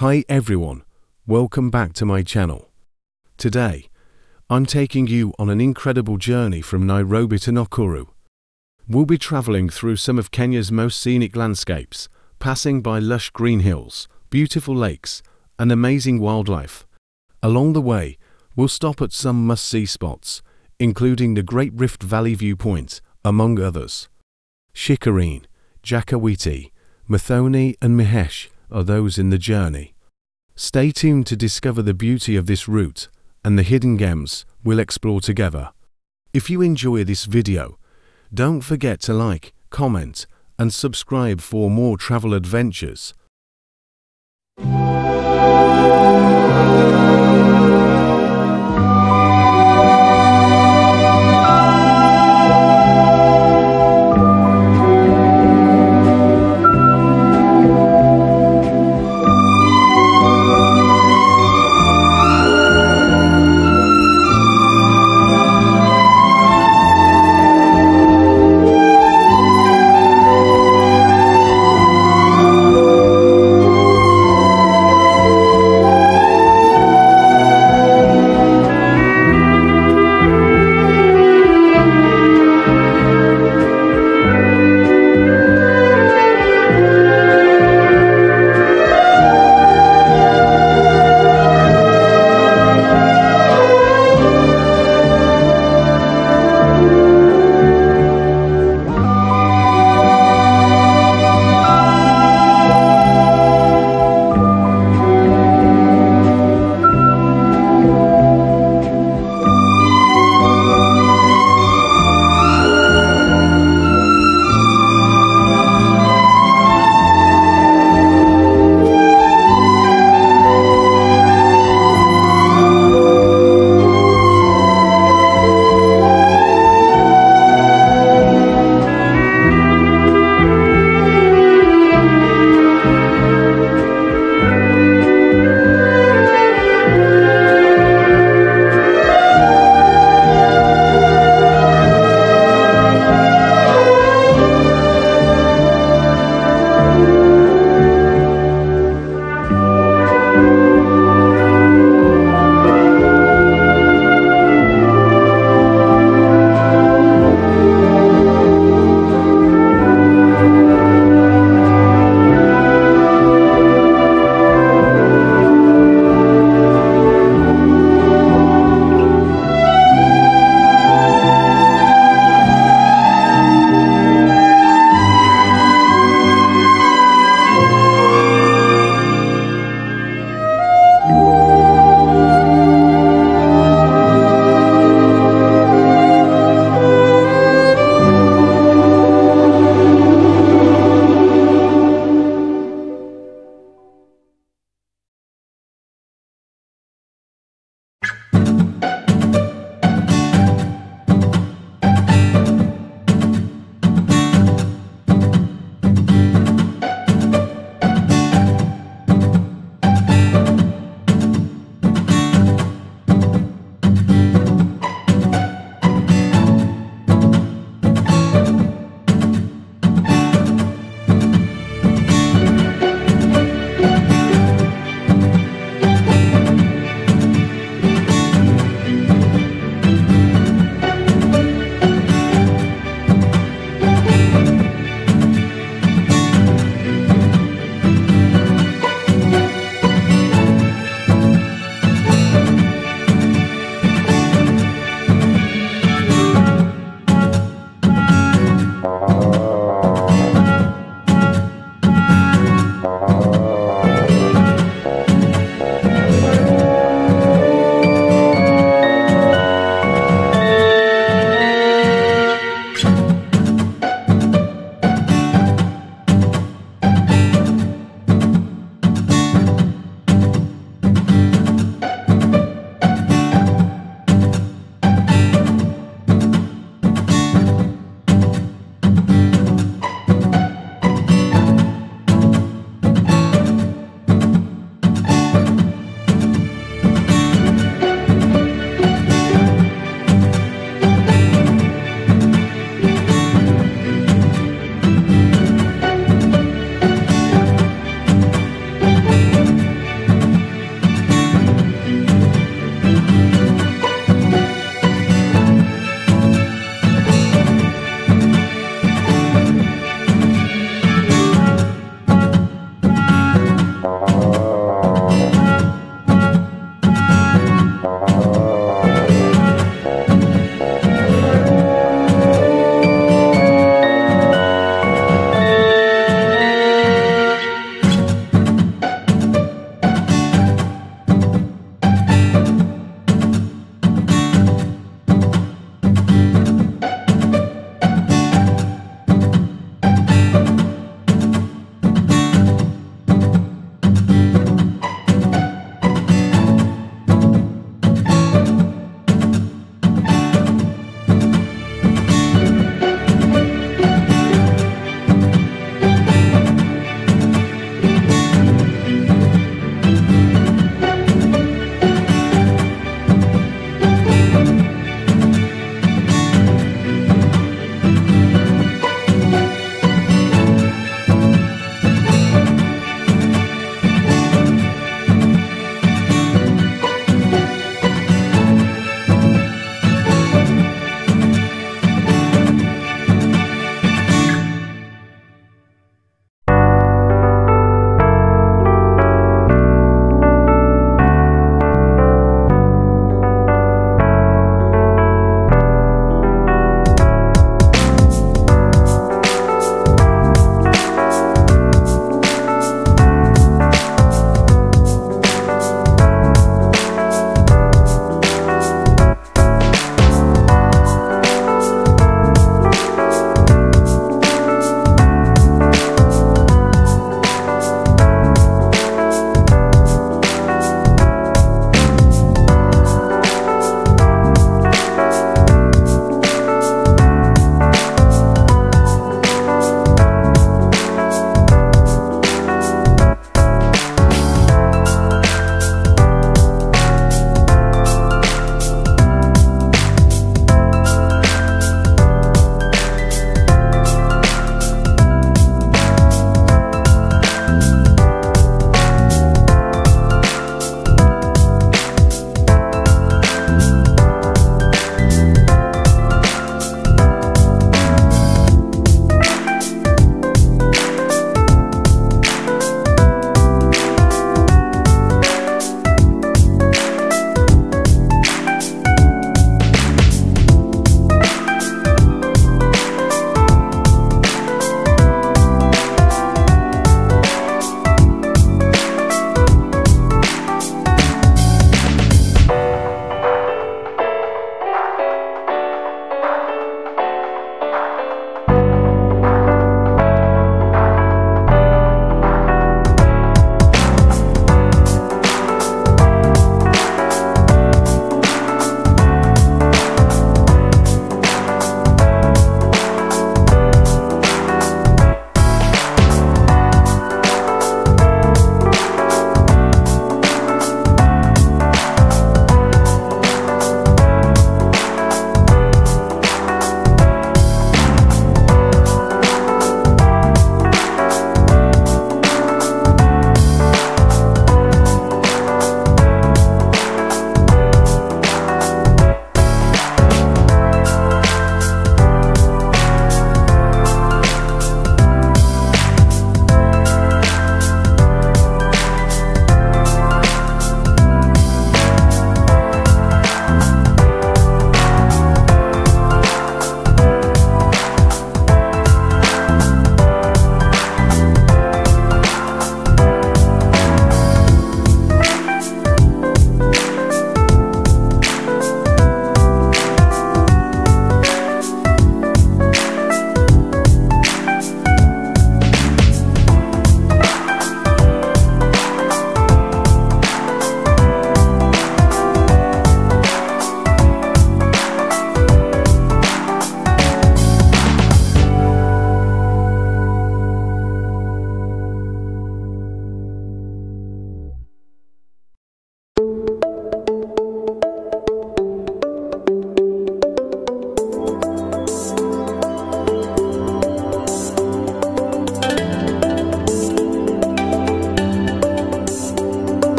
Hi everyone, welcome back to my channel. Today, I'm taking you on an incredible journey from Nairobi to Nakuru. We'll be traveling through some of Kenya's most scenic landscapes, passing by lush green hills, beautiful lakes, and amazing wildlife. Along the way, we'll stop at some must-see spots, including the Great Rift Valley Viewpoint, among others. Shikareen, Jakowiti, Muthoni and Mihesh are those in the journey. Stay tuned to discover the beauty of this route and the hidden gems we'll explore together. If you enjoy this video, don't forget to like, comment, and subscribe for more travel adventures.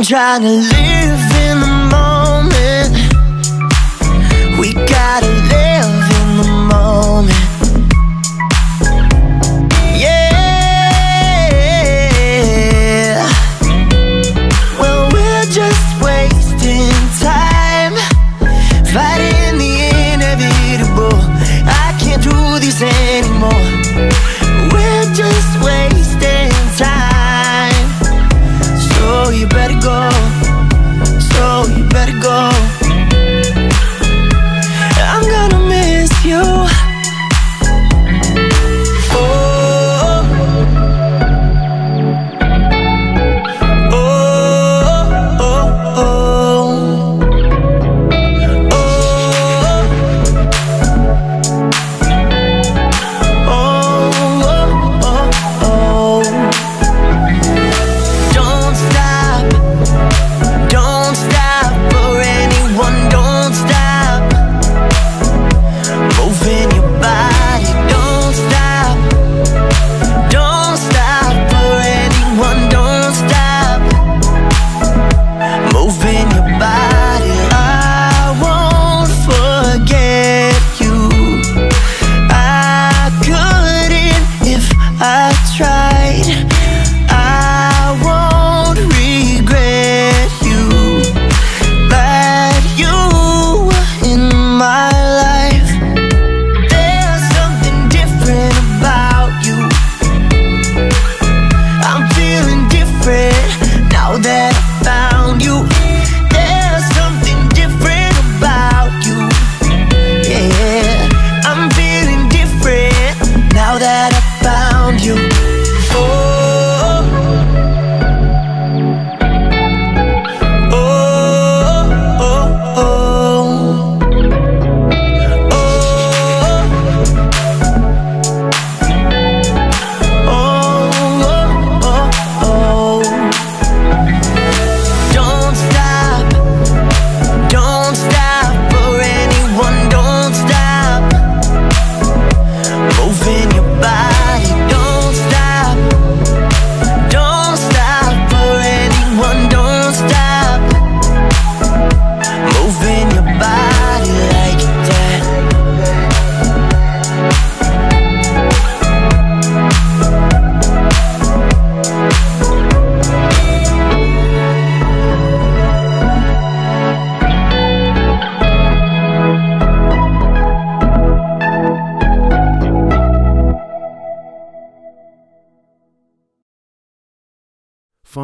I'm trying to live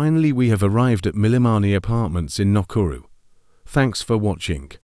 Finally we have arrived at Milimani Apartments in Nakuru. Thanks for watching.